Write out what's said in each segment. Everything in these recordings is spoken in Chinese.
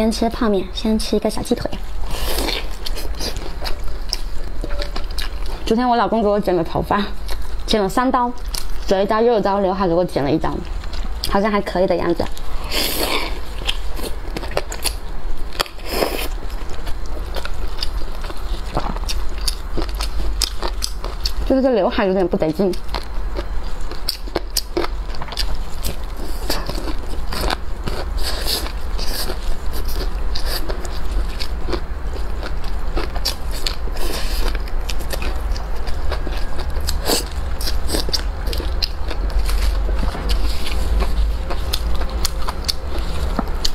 先吃泡面，先吃一个小鸡腿。昨天我老公给我剪了头发，剪了三刀，左一刀右一刀，刘海给我剪了一刀，好像还可以的样子。就是这刘海有点不得劲。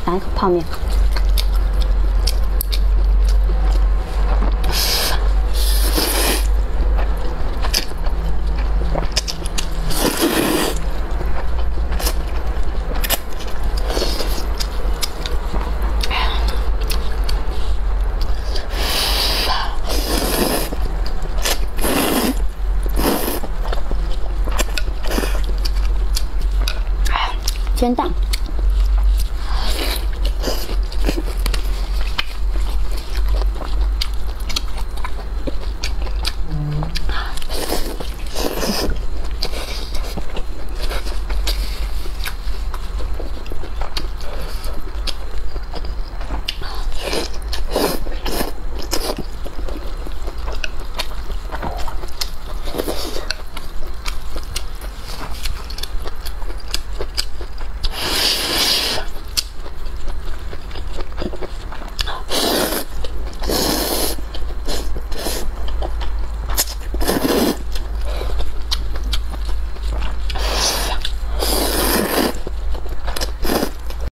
来一口泡面，煎蛋。